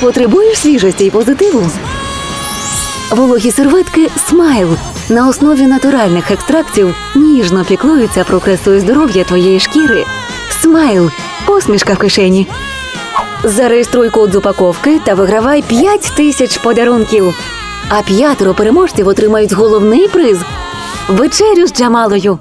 Потребуєш свіжості і позитиву? Вологі серветки Smile на основі натуральних екстрактів ніжно піклуються про красу і здоров'я твоєї шкіри. Smile посмішка в кишені. Зареєструй код з упаковки та вигравай 5 тисяч подарунків. А п'ятеро переможців отримають головний приз вечерю з Джамалою.